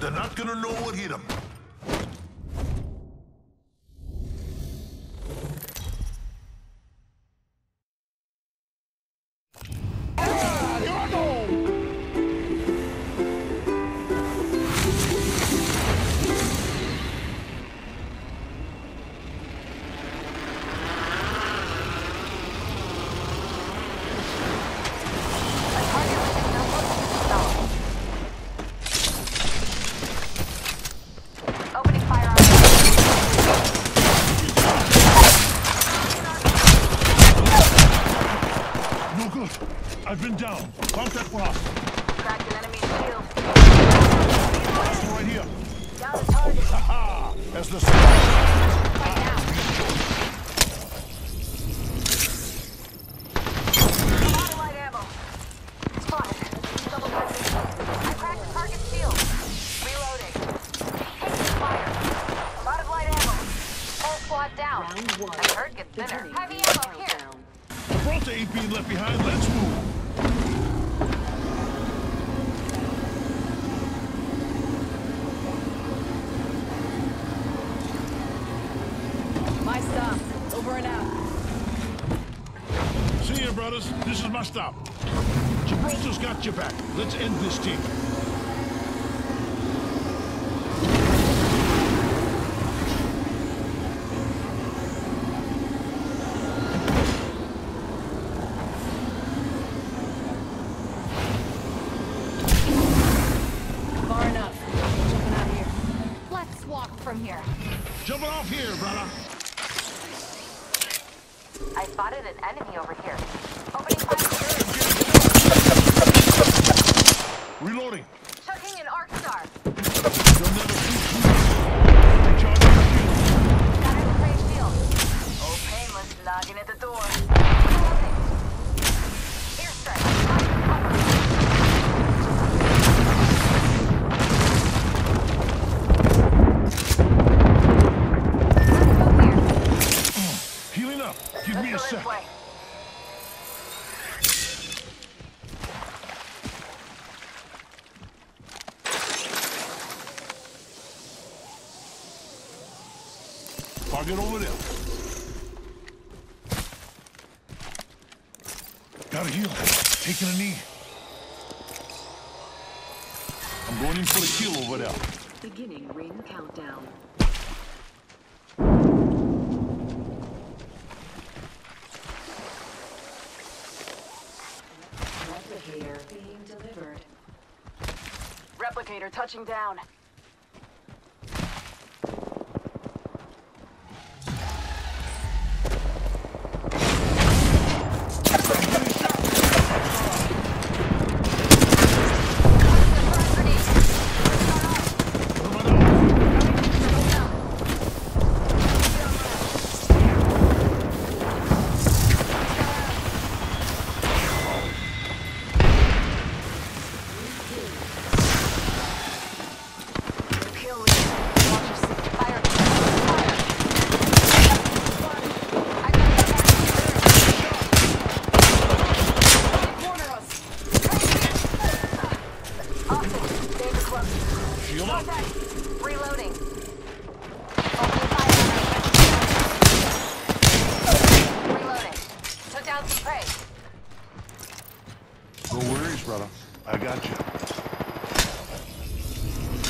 They're not gonna know what hit them. Down. Contact lost. Cracked an enemy shield. Last one right here. Down the target. Ha! As the Right now. A lot of light ammo. Spotted. Double touching. I cracked the target shield. Reloading. Taking fire. A lot of light ammo. Whole squad down. Round one. That hurt gets thinner. Heavy ammo here. Countdown. Gibraltar ain't being left behind. Let's move. My stop. Over and out. See you, brothers. This is my stop. Gibraltar's got your back. Let's end this team. Far enough. Here. Let's walk from here. Jumping off here, brother. I spotted an enemy over here. Target over there. Gotta heal. Taking a knee. I'm going in for the kill over there. Beginning ring countdown. Replicator being delivered. Replicator touching down. Reloading. Reloading. Took down some prey. No worries, brother. I got you.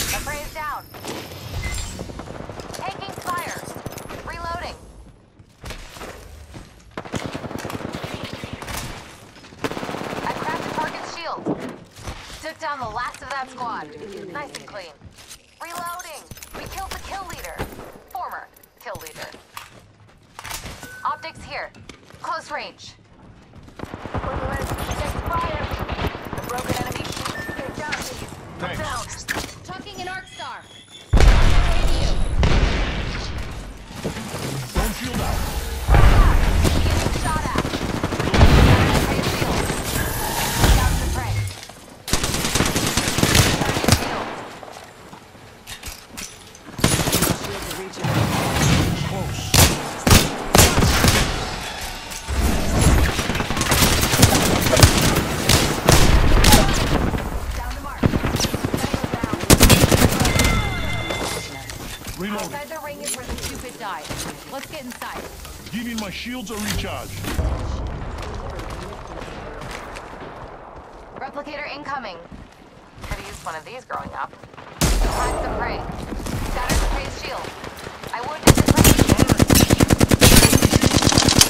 The prey is down. Taking fire. Reloading. I cracked the target's shield. Took down the last of that squad. Nice and clean. Reloading. We killed the kill leader. Former kill leader. Optics here. Close range. Take broken enemy shield. Good job, Steve. Thanks. down. Chucking an arc star. Don't shield out. Let's get inside. Giving my shields a recharge. Replicator incoming. Could've used one of these growing up. Crack the prey. Scatter the prey's shield. I wounded the prey.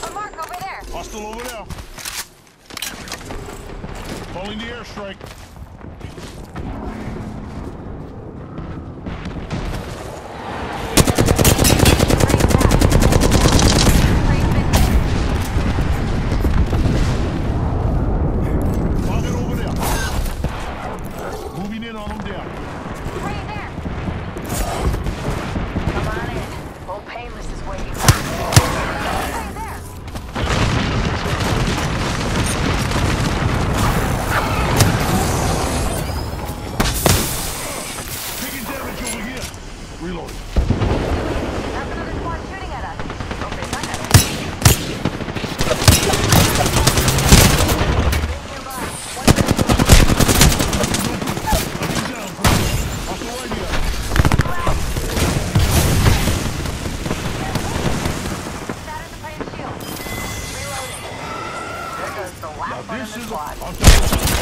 A mark over there. Hostile over there. Calling the airstrike. This the is